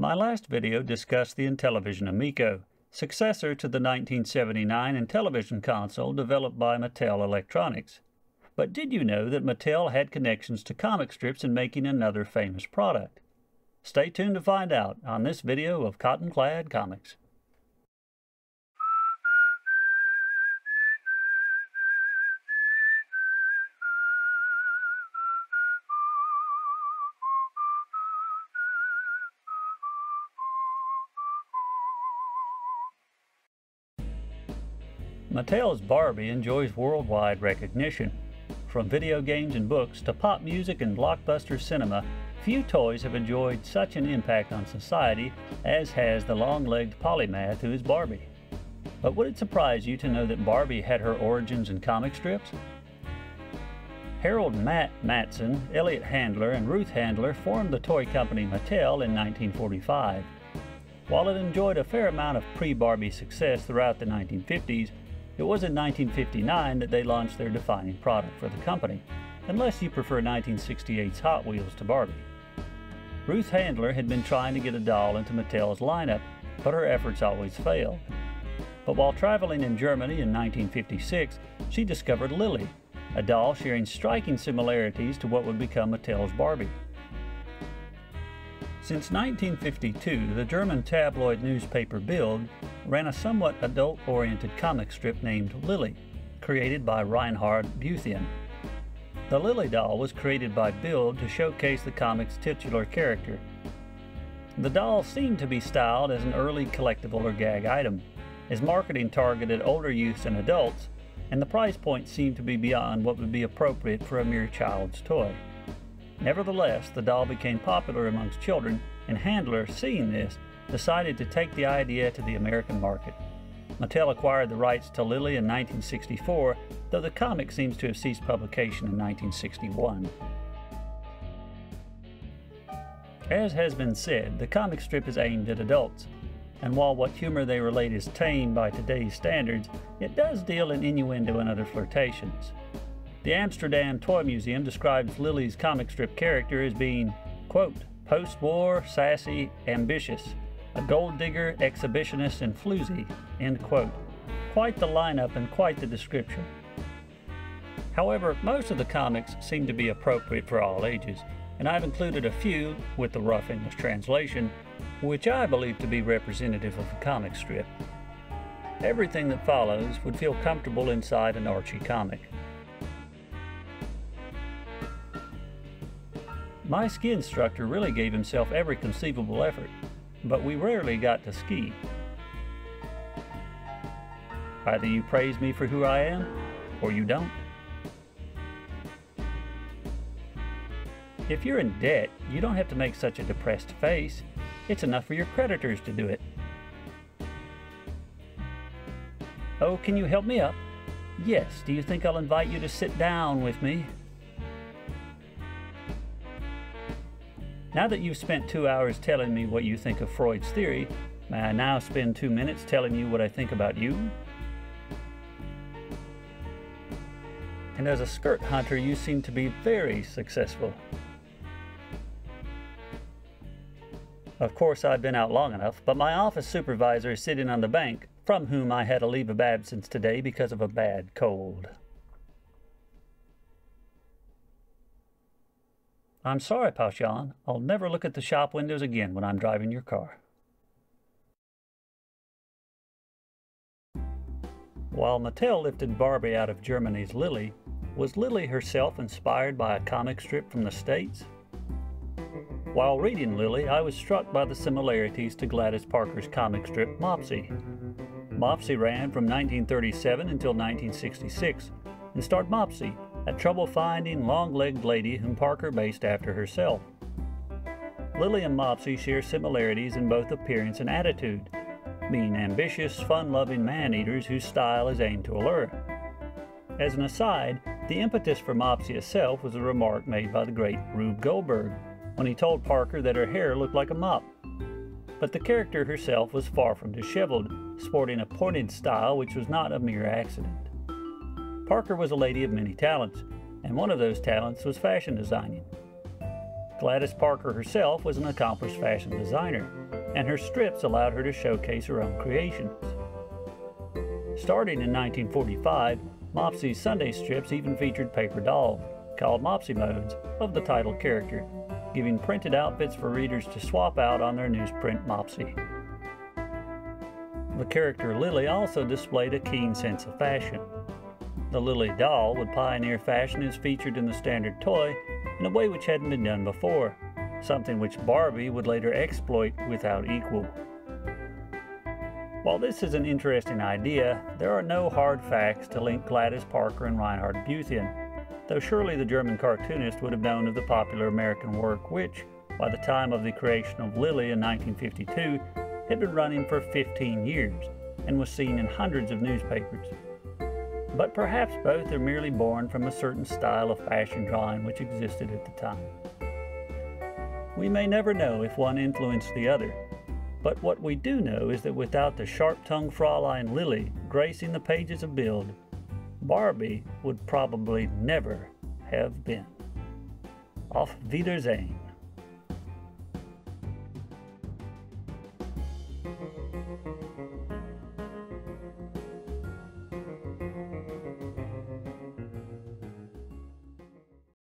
My last video discussed the Intellivision Amico, successor to the 1979 Intellivision console developed by Mattel Electronics. But did you know that Mattel had connections to comic strips in making another famous product? Stay tuned to find out on this video of Cotton Clad Comics. Mattel's Barbie enjoys worldwide recognition. From video games and books to pop music and blockbuster cinema, few toys have enjoyed such an impact on society as has the long-legged polymath who is Barbie. But would it surprise you to know that Barbie had her origins in comic strips? Harold Matt Matson, Elliot Handler, and Ruth Handler formed the toy company Mattel in 1945. While it enjoyed a fair amount of pre-Barbie success throughout the 1950s, it was in 1959 that they launched their defining product for the company, unless you prefer 1968's Hot Wheels to Barbie. Ruth Handler had been trying to get a doll into Mattel's lineup, but her efforts always failed. But while traveling in Germany in 1956, she discovered Lilli, a doll sharing striking similarities to what would become Mattel's Barbie. Since 1952, the German tabloid newspaper Bild ran a somewhat adult-oriented comic strip named Lilli, created by Reinhard Beuthien. The Lilli doll was created by Bild to showcase the comic's titular character. The doll seemed to be styled as an early collectible or gag item, as marketing targeted older youths and adults, and the price point seemed to be beyond what would be appropriate for a mere child's toy. Nevertheless, the doll became popular amongst children, and Handler, seeing this, decided to take the idea to the American market. Mattel acquired the rights to Lilli in 1964, though the comic seems to have ceased publication in 1961. As has been said, the comic strip is aimed at adults, and while what humor they relate is tame by today's standards, it does deal in innuendo and other flirtations. The Amsterdam Toy Museum describes Lilli's comic strip character as being, quote, post-war, sassy, ambitious, a gold digger, exhibitionist, and floozy, end quote. Quite the lineup and quite the description. However, most of the comics seem to be appropriate for all ages, and I've included a few, with the rough English translation, which I believe to be representative of a comic strip. Everything that follows would feel comfortable inside an Archie comic. My ski instructor really gave himself every conceivable effort, but we rarely got to ski. Either you praise me for who I am, or you don't. If you're in debt, you don't have to make such a depressed face. It's enough for your creditors to do it. Oh, can you help me up? Yes, do you think I'll invite you to sit down with me? Now that you've spent two hours telling me what you think of Freud's theory, may I now spend two minutes telling you what I think about you? And as a skirt hunter, you seem to be very successful. Of course, I've been out long enough, but my office supervisor is sitting on the bank, from whom I had a leave of absence today because of a bad cold. I'm sorry, Pauchon. I'll never look at the shop windows again when I'm driving your car. While Mattel lifted Barbie out of Germany's Lilli, was Lilli herself inspired by a comic strip from the States? While reading Lilli, I was struck by the similarities to Gladys Parker's comic strip Mopsy. Mopsy ran from 1937 until 1966 and starred Mopsy, a trouble-finding, long-legged lady whom Parker based after herself. Lilli and Mopsy share similarities in both appearance and attitude, being ambitious, fun-loving man-eaters whose style is aimed to allure. As an aside, the impetus for Mopsy itself was a remark made by the great Rube Goldberg when he told Parker that her hair looked like a mop. But the character herself was far from disheveled, sporting a pointed style which was not a mere accident. Parker was a lady of many talents, and one of those talents was fashion designing. Gladys Parker herself was an accomplished fashion designer, and her strips allowed her to showcase her own creations. Starting in 1945, Mopsy's Sunday strips even featured paper dolls, called Mopsy Modes, of the title character, giving printed outfits for readers to swap out on their newsprint Mopsy. The character Lilli also displayed a keen sense of fashion. The Lilli doll would pioneer fashion as featured in the standard toy in a way which hadn't been done before, something which Barbie would later exploit without equal. While this is an interesting idea, there are no hard facts to link Gladys Parker and Reinhard Beuthien, though surely the German cartoonist would have known of the popular American work which, by the time of the creation of Lilli in 1952, had been running for 15 years and was seen in hundreds of newspapers. But perhaps both are merely born from a certain style of fashion drawing which existed at the time. We may never know if one influenced the other, but what we do know is that without the sharp-tongued Fraulein Lilli gracing the pages of Bild, Barbie would probably never have been. Auf Wiedersehen.